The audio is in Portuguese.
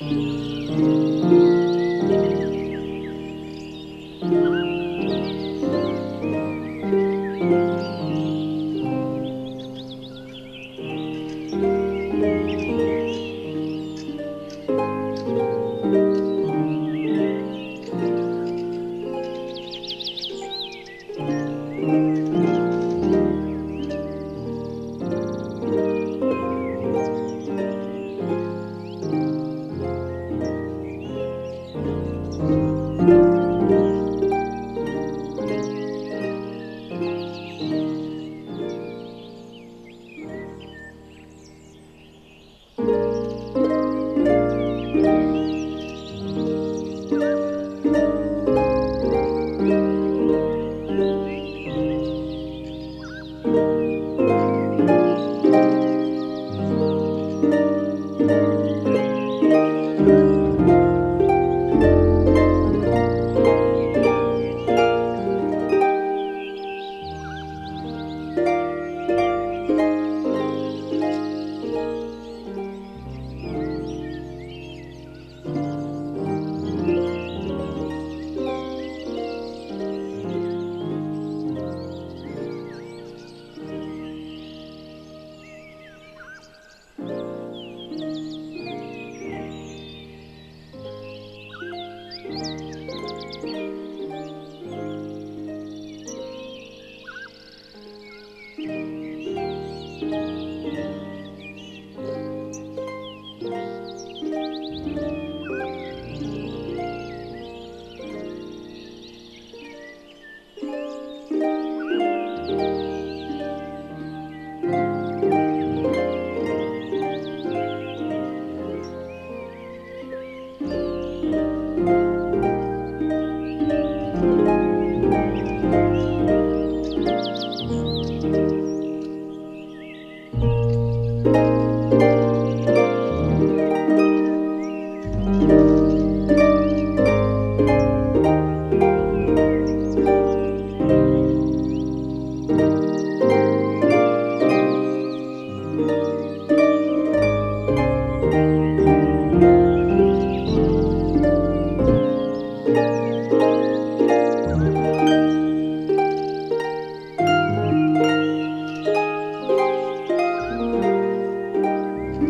Música